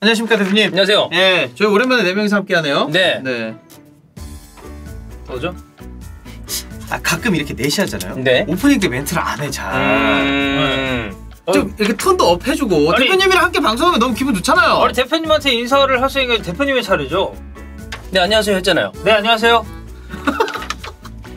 안녕하십니까 대표님. 안녕하세요. 예, 저희 오랜만에 네 명이서 함께하네요. 네. 네. 뭐죠? 아 가끔 이렇게 내시 하잖아요. 네. 오프닝 때 멘트를 안 해 잘. 음. 좀 이렇게 톤도 up 해주고 아니- 대표님이랑 함께 방송하면 너무 기분 좋잖아요. 아니 대표님한테 인사를 하시니까 대표님의 차례죠. 네 안녕하세요 했잖아요. 네 안녕하세요.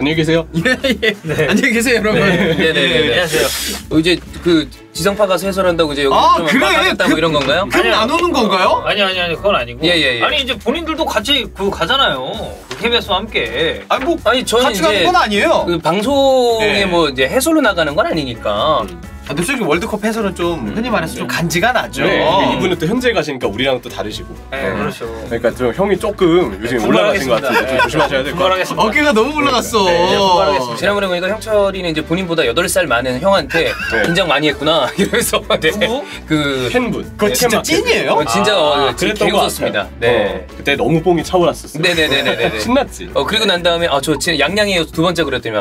안녕히 계세요. 예, 예. 네. 안녕히 계세요, 여러분. 네, 네, 네, 네. 안녕하세요. 어, 이제 그 지성파 가서 해설한다고 이제 여기 아, 좀 그래? 막하겠다 그- 뭐 이런 건가요? 금안 오는 건가요? 아니 아니 아니 그건 아니고. 예, 예, 예. 아니 이제 본인들도 같이 그 가잖아요. 그 KBS와 함께. 아니 뭐 아니 저는 같이 가는 이제 건 아니에요. 그 방송에 네. 뭐 이제 해설로 나가는 건 아니니까. 아, 근데 솔직히 월드컵 해설은 좀 흔히 말해서 좀 간지가 나죠. 네. 이분은 또 현재 가시니까 우리랑 또 다르시고. 네, 그렇죠. 그러니까 좀 형이 조금 요즘 올라가신 것 같은데 좀 조심하셔야 될 것 같아요. 어깨가 너무 올라갔어. 네. 지난번에 보니까 형철이는 이제 본인보다 8살 많은 형한테 네. 긴장 많이 했구나 이러면서 네. 누구? 그 팬분. 그거 진짜 찐이에요? 어, 진짜 어, 아, 그랬던 것 개웃었습니다. 네. 어, 그때 너무 뽕이 차올랐었어요. 네네네네네. 신났지. 어 그리고 난 다음에 아저 양양이에요 두 번째 그랬더니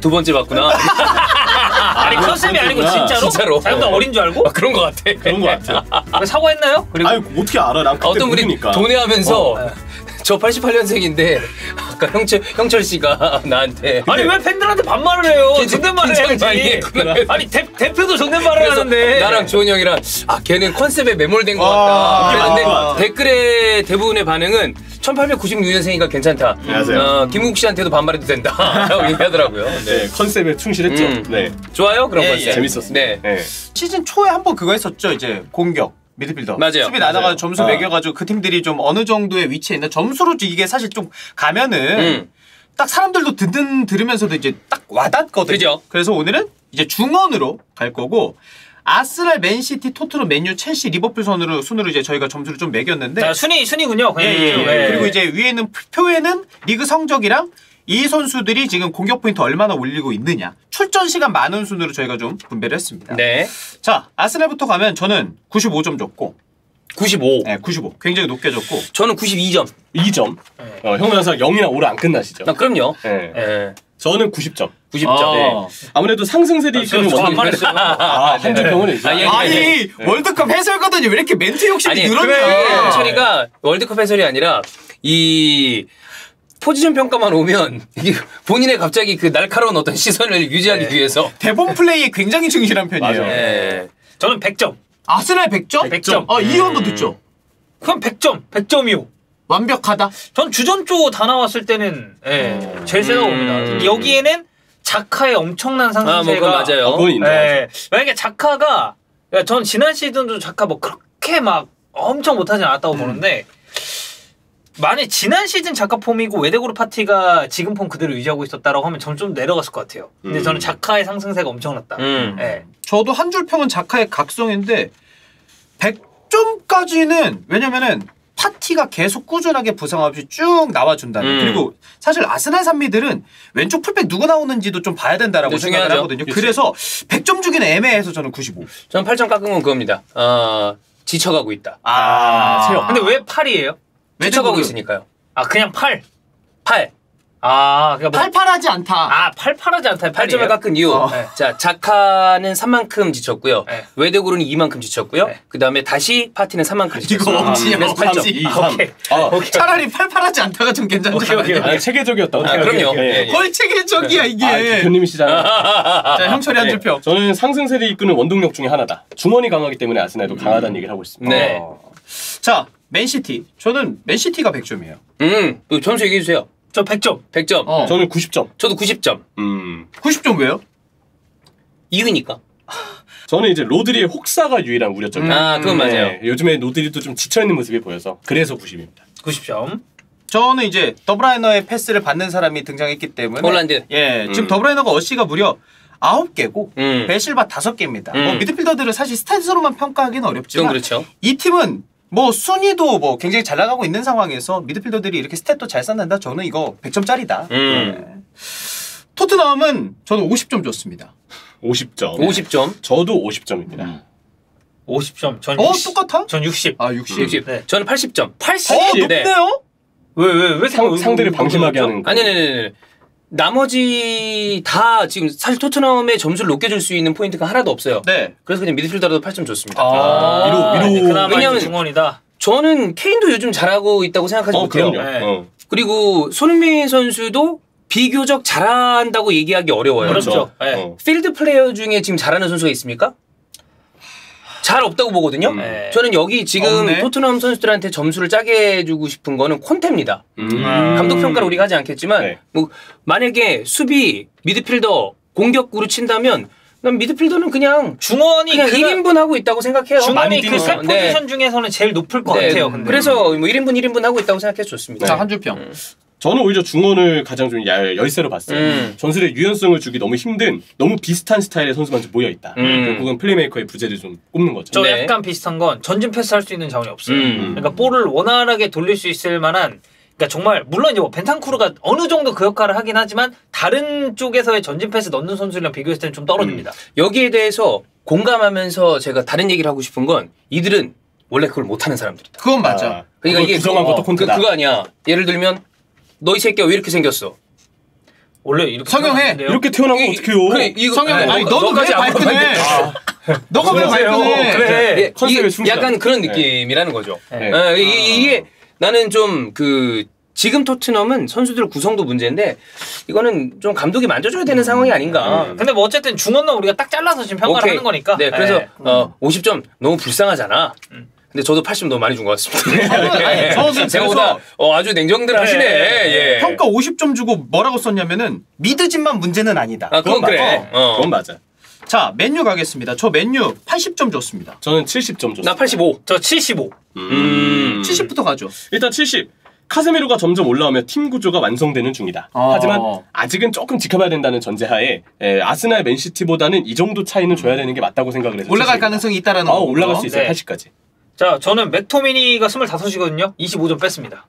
두 번째 봤구나. 아니 컨셉이 아니고. 진짜로? 진짜로. 자기보다 어린 줄 알고? 아, 그런 거 같아. 그런 것 같아요. 왜 사과했나요? 그리고 아니 어떻게 알아? 난 그때 어떤 분이 모르니까. 도내하면서 어, 네. 저 88년생인데 아까 형철 형철 씨가 나한테 아니 왜 팬들한테 반말을 해요? 존댓말을 해야지. 아니 대, 대표도 존댓말을 하는데. 나랑 조은 형이랑 아 걔는 컨셉에 매몰된 것 아, 같다. 그랬는데 맞는 것 같아. 댓글의 대부분의 반응은 1896년생이니까 괜찮다. 안녕하세요. 어, 김국 씨한테도 반말해도 된다. 라고 얘기하더라고요. 네. 네 컨셉에 충실했죠. 음. 네. 좋아요 그런 예, 컨셉. 예. 재밌었습니다. 네. 네. 시즌 초에 한 번 그거 했었죠. 이제 공격. 미드필더. 맞아요. 수비 나눠가지고. 점수 아. 매겨가지고 그 팀들이 좀 어느 정도의 위치에 있나 점수로 이게 사실 좀 가면은 음. 딱 사람들도 듣는 들으면서도 이제 딱 와닿거든요. 그죠. 그래서 오늘은 이제 중원으로 갈 거고 아스날, 맨시티, 토트넘, 맨유, 첼시, 리버풀 선으로 순으로 이제 저희가 점수를 좀 매겼는데 자 순위 순위군요. 예, 예, 예. 네. 그리고 이제 위에 있는 표에는 리그 성적이랑 이 선수들이 지금 공격 포인트 얼마나 올리고 있느냐 출전 시간 많은 순으로 저희가 좀 분배를 했습니다. 네. 자 아스날부터 가면 저는 95점 줬고 95. 네, 95 굉장히 높게 줬고 저는 92점. 2점. 어, 형은 항상 0이나 5로 안 끝나시죠. 아, 그럼요. 네. 예. 저는 90점. 90점. 아. 네. 아무래도 상승세대 이끄는. 반말했어요. 아, 한줄 병원에 있어. 아, 예, 예. 아니 월드컵 해설거든요 왜 이렇게 멘트 욕심이 아니, 늘었냐 그래. 형철이가 월드컵 해설이 아니라 이 포지션 평가만 오면 이게 본인의 갑자기 그 날카로운 어떤 시선을 유지하기 위해서 대본 플레이에 굉장히 충실한 편이에요. 예. 저는 100점. 아스날 100점? 100점. 아 이현도 듣죠 그럼 100점. 100점이요. 완벽하다 전 주전조 다 나왔을 때는 예, 제일 세다고 봅니다. 여기에는 자카의 엄청난 아, 뭐 상승세가 그건 맞아요. 그건 인정하죠. 예, 만약에 자카가 그러니까 전 지난 시즌도 자카 뭐 그렇게 막 엄청 못하진 않았다고 음. 보는데 만약 지난 시즌 자카 폼이고 외대그룹 파티가 지금 폼 그대로 유지하고 있었다라고 하면 전 좀 내려갔을 것 같아요. 근데 음. 저는 자카의 상승세가 엄청났다. 음. 예. 저도 한 줄 평은 자카의 각성인데 100점까지는 왜냐면은 파티가 계속 꾸준하게 부상 없이 쭉 나와준다는 음. 그리고 사실 아스날 산미들은 왼쪽 풀백 누구 나오는지도 좀 봐야 된다라고 네, 생각을 중요하죠. 하거든요. 그치. 그래서 100점 주기는 애매해서 저는 95. 저는 8점 깎은 건 그겁니다. 어, 지쳐가고 있다. 아, 체력. 근데 왜 8이에요? 지쳐가고 외대그룹. 있으니까요. 아 그냥 8. 8. 아 그러니까 뭐, 팔팔하지 않다. 아 팔팔하지 않다. 8점을 깎은 이유. 어. 네. 자, 자카는 3만큼 지쳤고요. 네. 외대고르는 2만큼 지쳤고요. 네. 그 다음에 다시 파티는 3만큼 지쳤어요. 이거 엄지야, 그래서 8점. 엄지. 2, 3. 오케이. 아, 오케이. 차라리 팔팔하지 않다가 좀 괜찮잖아요. 오케이, 오케이. 아, 체계적이었다고. 아, 그럼요. 네. 예, 예. 거의 체계적이야 이게. 아, 대표님이시잖아요. 자 형철이 한 줄 평. 저는 상승세를 이끄는 원동력 중에 하나다. 중원이 강하기 때문에 아스날도 강하다는 얘기를 하고 있습니다. 네. 어. 자 맨시티. 저는 맨시티가 100점이에요. 음, 또 점수 얘기해 주세요. 저 100점. 100점. 어. 저는 90점. 저도 90점. 음. 90점 왜요? 이유니까. 저는 이제 로드리의 혹사가 유일한 우려점이에요. 아, 그건 맞아요. 네, 요즘에 로드리도 좀 지쳐있는 모습이 보여서 그래서 90입니다. 90점. 저는 이제 더브라이너의 패스를 받는 사람이 등장했기 때문에 홀란드. 예, 지금 음. 더브라이너가 어시가 무려 9개고 음. 베실바 5개입니다. 음. 뭐 미드필더들을 사실 스탯으로만 평가하기는 어렵지만 그렇죠. 이 팀은 뭐 순위도 뭐 굉장히 잘 나가고 있는 상황에서 미드필더들이 이렇게 스탯도 잘 쌓는다. 저는 이거 100점짜리다. 음. 토트넘은 저는 50점 줬습니다. 50점. 50점. 저도 50점입니다. 50점. 전 어 60. 똑같아? 전 60. 아 60. 60. 네. 저는 80점. 80. 어 네. 높네요. 왜왜 왜 상, 상대를 방심하게 하는. 거. 아니, 아니, 아니, 아니. 나머지 다 지금 사실 토트넘의 점수를 높게 줄 수 있는 포인트가 하나도 없어요. 네. 그래서 그냥 미드필더라도 8점 줬습니다. 아, 위로, 위로. 그나마 왜냐면- 중원이다. 저는 케인도 요즘 잘하고 있다고 생각하지 어, 못해요. 네. 어. 그리고 손흥민 선수도 비교적 잘한다고 얘기하기 어려워요. 그렇죠. 네. 어. 필드 플레이어 중에 지금 잘하는 선수가 있습니까? 잘 없다고 보거든요. 네. 저는 여기 지금 없네. 토트넘 선수들한테 점수를 짜게 해주고 싶은 거는 콘테입니다. 음. 감독 평가를 우리가 하지 않겠지만 네. 뭐 만약에 수비 미드필더 공격으로 친다면 난 미드필더는 그냥 중원이 그냥 그 1인분 하고 있다고 생각해요. 중원이 그 뛰는 세 거. 포지션 중에서는 제일 높을 것 네. 같아요. 근데. 그래서 뭐 1인분 1인분 하고 있다고 생각해서 좋습니다. 자, 한줄 평. 저는 오히려 중원을 가장 좀 야- 열세로 봤어요. 음. 전술의 유연성을 주기 너무 힘든 너무 비슷한 스타일의 선수만 좀 모여 있다. 음. 결국은 플레이메이커의 부재를 좀 꼽는 거죠. 저 네. 약간 비슷한 건 전진 패스 할 수 있는 자원이 없어요. 음. 그러니까 볼을 원활하게 돌릴 수 있을 만한 그러니까 정말 물론 이제 뭐 벤탄쿠르가 어느 정도 그 역할을 하긴 하지만 다른 쪽에서의 전진 패스 넣는 선수랑 비교했을 때는 좀 떨어집니다. 여기에 대해서 공감하면서 제가 다른 얘기를 하고 싶은 건 이들은 원래 그걸 못하는 사람들이다. 그건 맞아. 아, 그러니까 이게 부정한 그거, 것도 그, 콘트다. 그거 아니야. 예를 들면 너 이 새끼야 왜 이렇게 생겼어? 원래 이렇게 성형해. 이렇게 태어나면 이- 어떡해요? 그래, 이거 성형, 너- 아니, 너- 너는 너까지 왜안 발끈해? 물어봤는데. 너가 왜. 발끈해? 그래. 예, 컨셉에 이게 충실한. 약간 그런 네. 느낌이라는 거죠. 네. 어, 이- 이게 나는 좀 그 지금 토트넘은 선수들 구성도 문제인데 이거는 좀 감독이 만져줘야 되는 상황이 아닌가. 근데 뭐 어쨌든 중원은 우리가 딱 잘라서 지금 평가를 오케이. 하는 거니까. 네, 그래서 네. 어, 50점 너무 불쌍하잖아. 근데 저도 80점 너무 많이 준 것 같습니다. 생각보다 그래서 어, 아주 냉정들 하시네. 예. 평가 50점 주고 뭐라고 썼냐면은 미드진만 문제는 아니다. 아, 그건 그래. 맞아. 어. 그건 맞아. 자, 맨유 가겠습니다. 저 맨유 80점 줬습니다. 저는 70점 줬어요. 나 85. 저 75. 음. 70부터 가죠. 일단 70. 카세미로가 점점 올라오며 팀 구조가 완성되는 중이다. 어. 하지만 아직은 조금 지켜봐야 된다는 전제하에 에, 아스날 맨시티보다는 이 정도 차이는 줘야 되는 게 맞다고 생각을 해서 올라갈 70입니다. 가능성이 있다라는 아, 거고요. 올라갈 수 있어요. 네. 80까지. 자, 저는 맥토미니가 25이거든요. 25점 뺐습니다.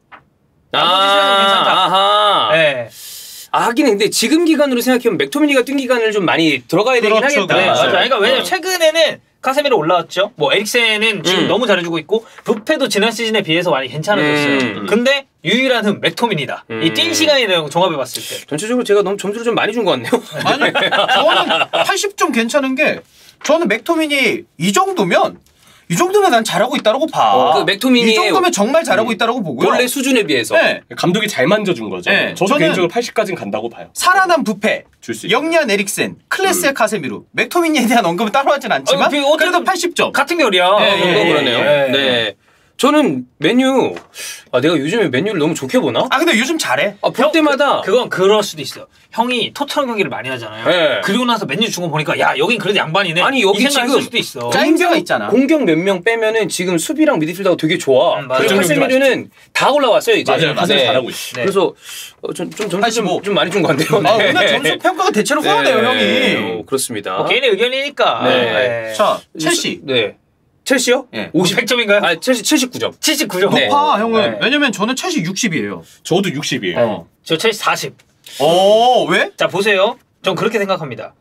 아, 나머지 세는 괜찮다. 아하. 네. 아, 하긴 근데 지금 기간으로 생각하면 맥토미니가 뛴 기간을 좀 많이 들어가야 되긴 그렇죠, 하겠다. 네, 그렇죠. 맞아요. 그러니까 왜냐면 어. 최근에는 카세미로 올라왔죠. 뭐 에릭센은 지금 음. 너무 잘해주고 있고 부페도 지난 시즌에 비해서 많이 괜찮아졌어요. 음. 근데 유일한 흠 맥토민이다. 음. 이뛴 시간이랑 종합해봤을 때. 전체적으로 제가 너무 점수를 좀 많이 준 것 같네요. 아니, 저는 80점 괜찮은 게 저는 맥토민이 이 정도면 이 정도면 난 잘하고 있다라고 봐. 어, 그 맥토미니의- 이 정도면 정말 잘하고 있다라고 보고요. 원래 수준에 비해서. 네. 감독이 잘 만져준 거죠. 네, 저도 저는- 개인적으로 80까지는 간다고 봐요. 살아난 부패, 줄수 있어요. 영리한 에릭센, 클래스의 카세미루, 맥토미니에 대한 언급은 따로 하진 않지만 어, 그 그래도 80점. 같은 결이야. 예, 그건 예, 그러네요. 예. 네. 저는 메뉴 아 내가 요즘에 메뉴를 너무 좋게 보나? 아 근데 요즘 잘해. 아, 볼 형, 때마다 그, 건 그럴 수도 있어요. 형이 토트넘 경기를 많이 하잖아요. 네. 그리고 나서 맨유 중거 보니까 야 여긴 그래도 양반이네. 아니, 여기 지금 수도 있어. 짜- 짜임새가 있잖아. 공격 몇 명 빼면은 지금 수비랑 미드필더가 되게 좋아. 음, 맞아요. 그리고 카세미르는 다 올라왔어요 이제. 맞아요. 카세미 잘하고 있어. 네. 그래서 어, 좀, 좀 점수 좀, 85. 좀 많이 준 것 같네요. 아 네. 오늘 점수 평가가 대체로 후하네요 네. 형이. 어, 그렇습니다. 뭐 개인의 의견이니까. 네. 네. 자 첼시 네. 첼시요? 예. 50. 100점인가요? 아, 첼시 79점. 79점. 네. 높아 형은 네. 왜냐면 저는 첼시 60이에요. 저도 60이에요. 어. 저 첼시 40. 어 왜? 자 보세요. 전 그렇게 생각합니다.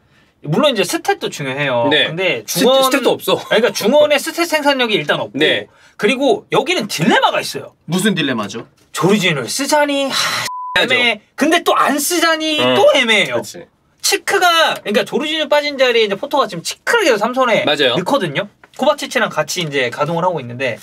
물론 이제 스탯도 중요해요. 네. 근데 스- 중원 스탯도 없어. 아니, 그러니까 중원의 스탯 생산력이 일단 없고 네. 그리고 여기는 딜레마가 있어요. 무슨 딜레마죠? 조르지뉴를 쓰자니 하, 애매해. 근데 또 안 쓰자니 음. 또 애매해요. 그렇지. 치크가 그러니까 조르지뉴 빠진 자리에 이제 포터가 지금 치크를 계속 삼선에 맞아요. 넣거든요. 코바치치랑 같이 이제 가동을 하고 있는데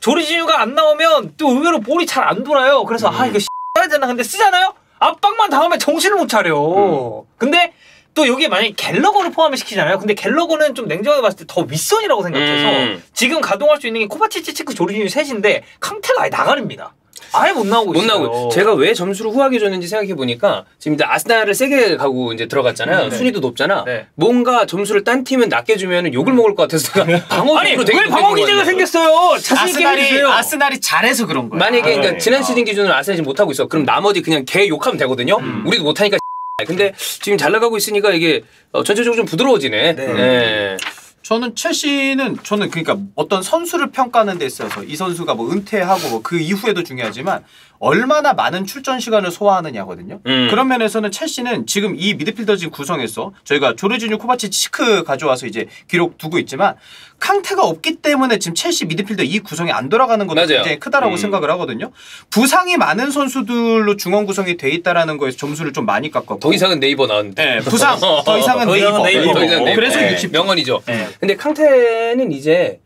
조르지뉴가 안 나오면 또 의외로 볼이 잘 안 돌아요. 그래서 아 이거 써야 되나 근데 쓰잖아요. 압박만 당하면 정신을 못 차려. 근데 또 여기에 만약에 갤러거를 포함을 시키잖아요. 근데 갤러거는 좀 냉정하게 봤을 때 더 윗선이라고 생각해서 음. 지금 가동할 수 있는 게 코바치치, 치크, 조르지뉴 셋인데 캉테가 아예 나가립니다. 아예 못 나오고 못 있어요. 나오고 제가 왜 점수를 후하게 줬는지 생각해 보니까 지금 이제 아스날을 세게 가고 이제 들어갔잖아요. 음, 네. 순위도 높잖아. 네. 뭔가 점수를 딴 팀은 낮게 주면 욕을 먹을 것 같아서 방어 아니 왜 방어 기제가. 생겼어요? 자신 있게 아스날이 해주세요. 아스날이 잘해서 그런 거야. 만약에 그러니까 네. 지난 시즌 기준으로 아스날이 지금 못하고 있어. 그럼 나머지 그냥 개 욕하면 되거든요. 우리도 못하니까 근데 지금 잘 나가고 있으니까 이게 어, 전체적으로 좀 부드러워지네. 네. 네. 저는 첼시는 저는 그러니까 어떤 선수를 평가하는 데 있어서 이 선수가 뭐 은퇴하고 뭐 그 이후에도 중요하지만 얼마나 많은 출전 시간을 소화하느냐거든요. 음. 그런 면에서는 첼시는 지금 이 미드필더 지금 구성에서 저희가 조르지뉴 코바치치 치크 가져와서 이제 기록 두고 있지만 캉테가 없기 때문에 지금 첼시 미드필더 이 구성이 안 돌아가는 것도 맞아요. 굉장히 크다라고 음. 생각을 하거든요. 부상이 많은 선수들로 중원 구성이 돼 있다라는 거에서 점수를 좀 많이 깎았고 더 이상은 네이버 나왔는데. 네, 부상 더 이상은 네이버. 네이버. 더 이상은 네이버. 그래서 네. 60. 명언이죠. 네. 근데 캉테는 이제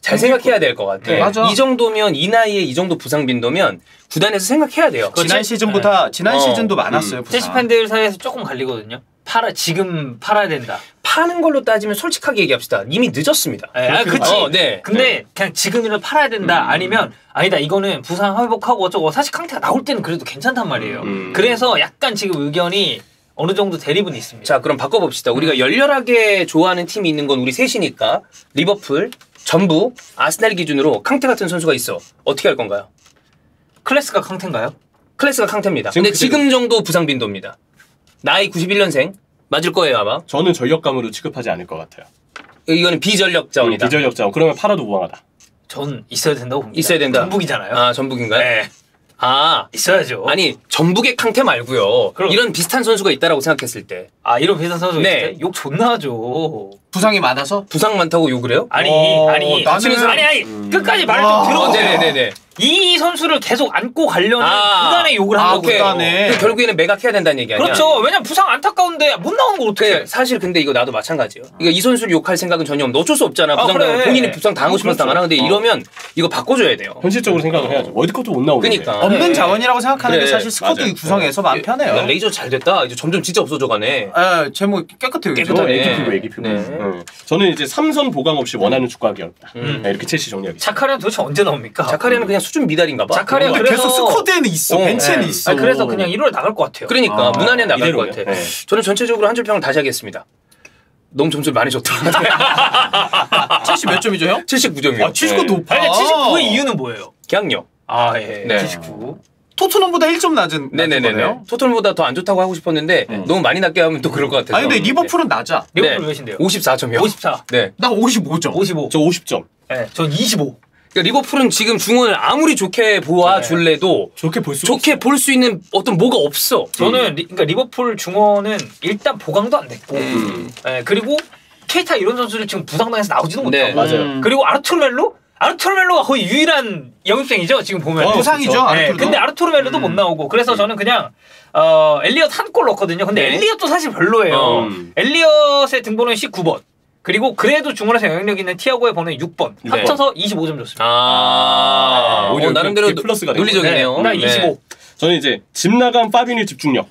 잘 생각해야 될 것 같아. 네, 맞아. 이 정도면 이 나이에 이 정도 부상 빈도면 구단에서 생각해야 돼요. 지난 시즌보다 지난 어. 시즌도 많았어요. 첼시 부상. 팬들 사이에서 조금 갈리거든요. 팔아 지금 팔아야 된다. 파는 걸로 따지면 솔직하게 얘기합시다. 이미 늦었습니다. 예, 아, 그치. 어, 네. 근데 그냥 지금이라도 팔아야 된다. 아니면 아니다. 이거는 부상 회복하고 어쩌고 사실 캉테가 나올 때는 그래도 괜찮단 말이에요. 음. 그래서 약간 지금 의견이 어느 정도 대립은 있습니다. 자, 그럼 바꿔봅시다. 음. 우리가 열렬하게 좋아하는 팀이 있는 건 우리 셋이니까 리버풀, 전부, 아스날 기준으로 캉테 같은 선수가 있어. 어떻게 할 건가요? 클래스가 캉테인가요? 클래스가 캉테입니다. 지금 근데 그대로. 지금 정도 부상 빈도입니다. 나이 91년생 맞을 거예요 아마. 저는 전력감으로 취급하지 않을 것 같아요. 이거는 비전력 자원이다. 비전력 자원. 그러면 팔아도 무방하다. 전 있어야 된다고 봅니다. 있어야 된다. 전북이잖아요. 아 전북인가요? 네. 아 있어야죠. 아니 전북의 캉테 말고요. 그럼. 이런 비슷한 선수가 있다라고 생각했을 때 아 이런 비슷한 선수 네. 있을 때 욕 존나 하죠. 부상이 많아서 부상 많다고 욕을 해요? 아니 어, 아니 나는- 아니 아니 음. 끝까지 말을 아, 좀 들어. 어, 네네네네. 이 선수를 계속 안고 가려는 아. 구단의 욕을 한 아. 구단에. 그 결국에는 매각해야 된다는 얘기 아니야? 그렇죠. 왜냐면 부상 안타까운데 못 나온 걸 어떻게? 그 사실 근데 이거 나도 마찬가지예요. 이거 이 선수를 욕할 생각은 전혀 없는데 어쩔 수 없잖아. 아, 부상 당하고 그래. 본인이 부상 당하고 싶어서. 당하나 근데 어. 이러면 이거 바꿔줘야 돼요. 현실적으로 생각을 해야죠. 월드컵도 못 나오는데. 그러니까. 없는 네. 자원이라고 생각하는 게 사실 스쿼드. 구성에서 마음 야, 편해요. 레이저 잘 됐다. 이제 점점 진짜 없어져가네. 예, 제목 깨끗해요. 깨끗하네. 애기 피부, 애기 피부. 네. 응. 저는 이제 삼선 보강 없이 원하는 축구하기 어렵다. 음. 네, 이렇게 첼시 정리하겠습니다. 자카리아 도대체 언제 나옵니까? 자카리아는 그냥 수준 미달인가 봐. 자카리아 그래서- 계속 스쿼드에는 있어. 어, 벤치에는 네. 있어. 아니, 그래서 그냥 1월에 나갈 것 같아요. 그러니까 아, 무난히 나갈 것 이대로요. 같아. 네. 저는 전체적으로 한 줄 평을 다시 하겠습니다. 너무 점수를 많이 줬다. 첼시 몇 점이죠, 형? 79점이요. 아, 79 네. 높아. 아니 79의 이유는 뭐예요? 기억력. 아 예. 네. 79. 토트넘보다 1점 낮은 네네네네. 토트넘보다 더 안 좋다고 하고 싶었는데 너무 많이 낮게 하면 또 그럴 것 같아서. 아니 근데 리버풀은 낮아. 리버풀 몇인데요? 54점이요. 54. 네. 나 55점. 55. 저 50점. 예. 전 25. 그러니까 리버풀은 지금 중원을 아무리 좋게 보아 줄래도 좋게 볼 수. 좋게 볼 수 있는 어떤 뭐가 없어. 저는 리, 그러니까 리버풀 중원은 일단 보강도 안 됐고, 음. 예, 그리고 케이타 이런 선수를 지금 부상당해서 나오지도 네, 못하고, 맞아요. 음. 그리고 아르투르 멜로? 아르투르 멜로가 거의 유일한 영입생이죠 지금 보면. 어, 부상이죠. 예, 아르투르도. 근데 아르투르 멜로도 못 나오고 그래서 저는 그냥 어, 엘리엇 한 골 넣었거든요. 근데 네. 엘리엇도 사실 별로예요. 어. 음. 엘리엇의 등번호는 19번. 그리고 그래도 중원에서 영향력 있는 티아고의 번호는 6번. 네. 합쳐서 25점 줬습니다. 아, 오히려 어, 나름대로 플러스가 된 논리적이네요. 나 25. 저는 이제 집 나간 파비뉴 집중력.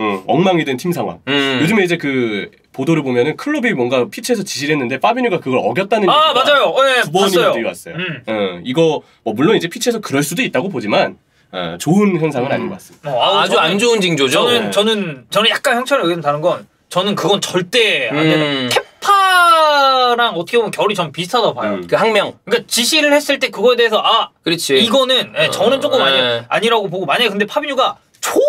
응, 엉망이 된 팀 상황. 음. 요즘에 이제 그 보도를 보면은 클럽이 뭔가 피치에서 지시를 했는데 파비뉴가 그걸 어겼다는 아 얘기가 맞아요. 예, 두 번이나 봤어요. 들어왔어요. 음. 응, 이거 뭐 물론 이제 피치에서 그럴 수도 있다고 보지만 어, 좋은 현상은 아닌 것 같습니다. 어, 아우, 아주 저는- 안 좋은 징조죠. 저는 저는 저는 약간 형처럼 의견 다른 건 저는 그건 절대 안 되는 음. 케파랑 어떻게 보면 결이 전 비슷하다고 봐요. 음. 그 항명. 그러니까 지시를 했을 때 그거에 대해서 아 그렇지. 이거는 예, 저는 조금 어, 아니, 예. 아니라고 보고 만약에 근데 파비뉴가 존나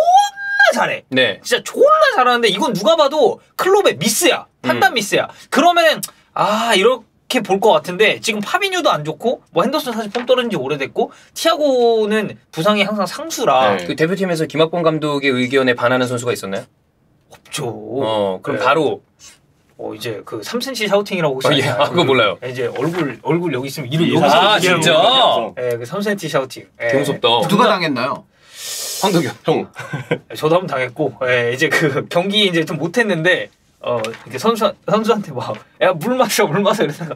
잘해. 네. 진짜 존나 잘하는데 이건 누가 봐도 클럽의 미스야. 판단 미스야. 그러면은 아 이렇게 볼 것 같은데 지금 파비뉴도 안 좋고 뭐 핸더슨 사실 폼 떨어진 지 오래됐고 티아고는 부상이 항상 상수라 네. 그 대표팀에서 김학범 감독의 의견에 반하는 선수가 있었나요? 없죠. 어, 그럼 네. 바로 어 이제 그 3cm 샤우팅이라고 혹시 어, 예. 아, 그거 몰라요. 이제 얼굴 얼굴 여기 있으면 이름 이 여기서 아, 진짜? 예, 그 3cm 샤우팅. 예. 개 무섭다. 누가 당했나요? 황덕현. 형, 저도 한번 당했고, 예, 이제 그 경기 이제 좀 못했는데, 어, 이렇게 선수, 선수한테 막, 야, 물 마셔, 물 마셔, 이러다가,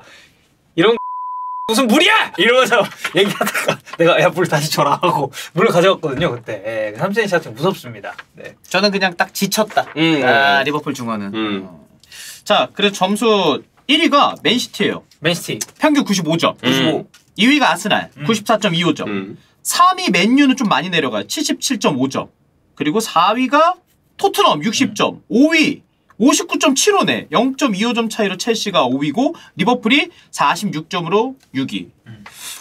이런 무슨 물이야! 이러면서 얘기하다가 내가 야, 물 다시 줘라 하고 물을 가져갔거든요, 그때. 예, 3cm 샤팅 무섭습니다. 네. 저는 그냥 딱 지쳤다. 음. 아, 리버풀 중원은. 음. 어. 자, 그래서 점수 1위가 맨시티예요. 맨시티. 평균 95점. 95. 2위가 아스날 94.25점. 음. 3위 맨유는 좀 많이 내려가요. 77.5점. 그리고 4위가 토트넘 60점. 5위 59.75네. 0.25점 차이로 첼시가 5위고 리버풀이 46점으로 6위.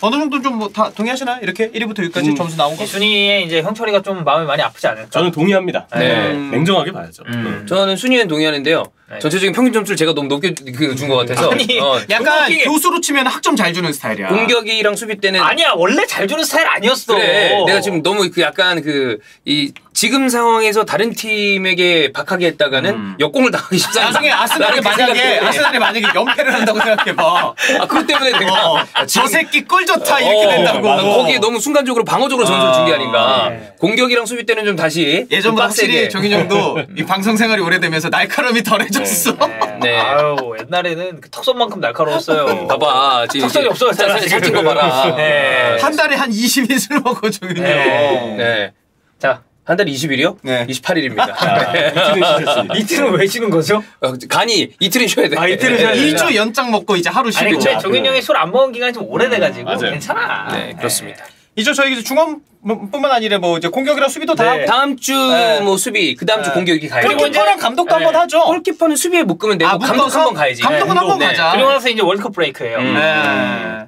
어느 정도 좀 뭐 다 동의하시나요? 이렇게 1위부터 6위까지 음. 점수 나온 거? 이 순위에 이제 형철이가 좀 마음이 많이 아프지 않을까? 저는 동의합니다. 네. 네. 냉정하게 봐야죠. 음. 저는 순위엔 동의하는데요. 네. 전체적인 평균 점수를 제가 너무 높게 준 것 같아서 아니, 어, 약간. 교수로 치면 학점 잘 주는 스타일이야. 공격이랑 수비 때는 아니야, 원래 잘 주는 스타일 아니었어. 그래 내가 지금 너무 그 약간 그 이 지금 상황에서 다른 팀에게 박하게 했다가는 음. 역공을 당하기 쉽지 않다. 나중에 아스날이 그 만약에. 아스날이 만약에 연패를 한다고 생각해봐. 아 그것 때문에 내가 어, 아, 저 새끼 꿀 좋다 이렇게 어, 된다고. 아, 거기에 너무 순간적으로 방어적으로 전술을 준 게 아닌가. 네. 공격이랑 수비 때는 좀 다시 예전보다. 확실히 정인영도 이 방송 생활이 오래되면서 날카로움이 덜해졌어. 네. 아유 옛날에는 그 턱선만큼 날카로웠어요. 봐봐 지금 턱선이 없어졌잖아, 살-. 살찐 거 봐라. 네. 한 달에 한 20인술 먹어 정인영. 네. 네. 자 한 달 20일이요? 네. 28일입니다. 이틀은 쉬셨습니다. 이틀은 왜 쉬는 거죠? 간이 이틀은 쉬어야 돼. 아, 이틀은 쉬어야 돼. 2주 연장 먹고 이제 하루 아니 쉬고. 근데 종현 형이 술 안 먹은 기간이 좀 오래돼가지고 맞아요. 괜찮아. 네, 그렇습니다. 이제 저희 이제 중원뿐만 아니라 뭐 이제 공격이랑 수비도 다 네. 하고. 다음 주 네. 뭐 수비, 그 다음 주 네. 공격이 가야죠. 골키퍼랑 감독도 네. 한번 하죠. 골키퍼는 수비에 묶으면 되고 아, 감독? 한번 가야지. 감독은 네. 한번 네. 가자. 그리고 나서 이제 월드컵 브레이크예요. 음. 네.